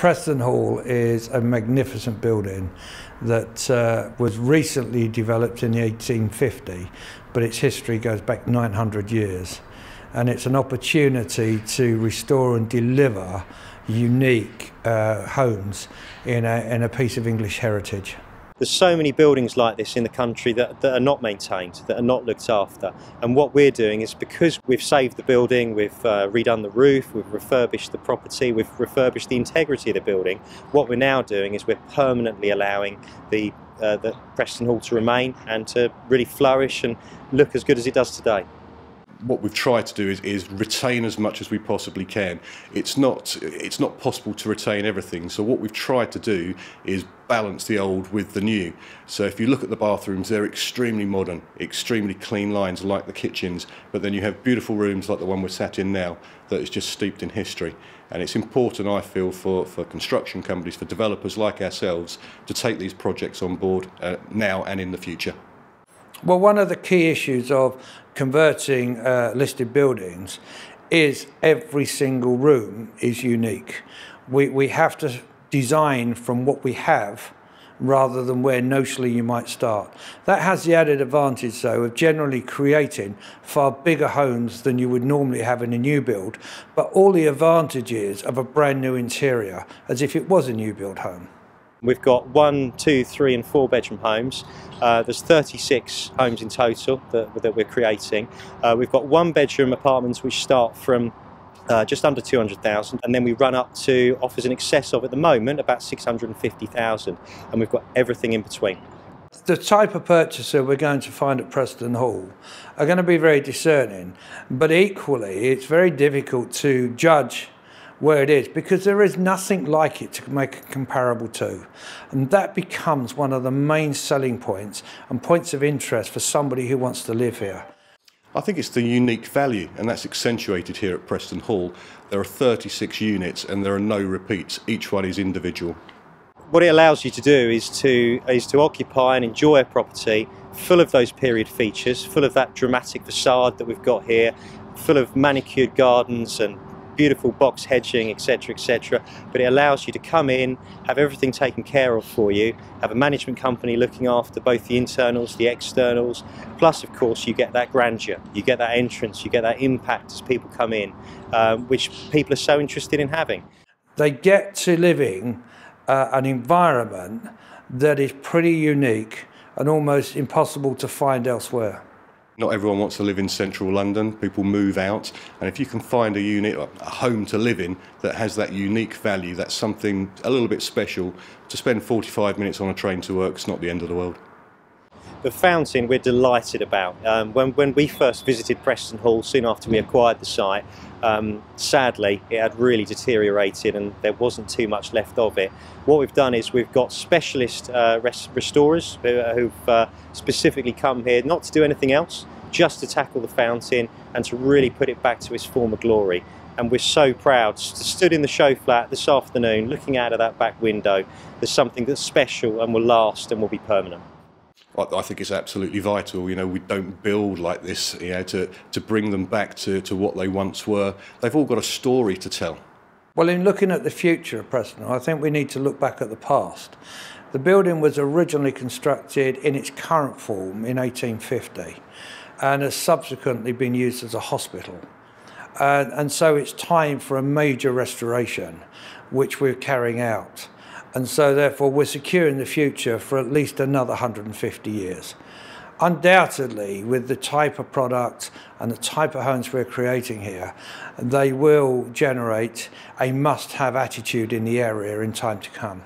Preston Hall is a magnificent building that uh, was recently developed in the 1850, but its history goes back 900 years. And it's an opportunity to restore and deliver unique uh, homes in a, in a piece of English heritage. There's so many buildings like this in the country that, that are not maintained, that are not looked after. And what we're doing is because we've saved the building, we've uh, redone the roof, we've refurbished the property, we've refurbished the integrity of the building, what we're now doing is we're permanently allowing the, uh, the Preston Hall to remain and to really flourish and look as good as it does today what we've tried to do is, is retain as much as we possibly can. It's not, it's not possible to retain everything, so what we've tried to do is balance the old with the new. So if you look at the bathrooms, they're extremely modern, extremely clean lines like the kitchens, but then you have beautiful rooms like the one we're sat in now that is just steeped in history. And it's important, I feel, for, for construction companies, for developers like ourselves, to take these projects on board uh, now and in the future. Well, one of the key issues of converting uh, listed buildings is every single room is unique. We, we have to design from what we have rather than where notionally you might start. That has the added advantage, though, of generally creating far bigger homes than you would normally have in a new build, but all the advantages of a brand new interior as if it was a new build home. We've got one, two, three, and four bedroom homes. Uh, there's 36 homes in total that, that we're creating. Uh, we've got one bedroom apartments which start from uh, just under 200,000 and then we run up to offers in excess of at the moment about 650,000 and we've got everything in between. The type of purchaser we're going to find at Preston Hall are going to be very discerning, but equally it's very difficult to judge where it is because there is nothing like it to make it comparable to. And that becomes one of the main selling points and points of interest for somebody who wants to live here. I think it's the unique value, and that's accentuated here at Preston Hall. There are 36 units and there are no repeats, each one is individual. What it allows you to do is to, is to occupy and enjoy a property full of those period features, full of that dramatic facade that we've got here, full of manicured gardens and beautiful box hedging, etc., etc. But it allows you to come in, have everything taken care of for you, have a management company looking after both the internals, the externals. Plus, of course, you get that grandeur, you get that entrance, you get that impact as people come in, um, which people are so interested in having. They get to living uh, an environment that is pretty unique and almost impossible to find elsewhere. Not everyone wants to live in central London. People move out. And if you can find a unit, a home to live in that has that unique value, that's something a little bit special, to spend 45 minutes on a train to work is not the end of the world. The fountain we're delighted about. Um, when, when we first visited Preston Hall soon after we acquired the site, um, sadly it had really deteriorated and there wasn't too much left of it. What we've done is we've got specialist uh, restorers who, have uh, specifically come here not to do anything else, just to tackle the fountain and to really put it back to its former glory and we're so proud. Stood in the show flat this afternoon, looking out of that back window, there's something that's special and will last and will be permanent. I think it's absolutely vital. You know, we don't build like this, you know, to, to bring them back to, to what they once were. They've all got a story to tell. Well, in looking at the future of Preston, I think we need to look back at the past. The building was originally constructed in its current form in 1850 and has subsequently been used as a hospital. Uh, and so it's time for a major restoration, which we're carrying out. And so, therefore, we're securing the future for at least another 150 years. Undoubtedly, with the type of product and the type of homes we're creating here, they will generate a must have attitude in the area in time to come.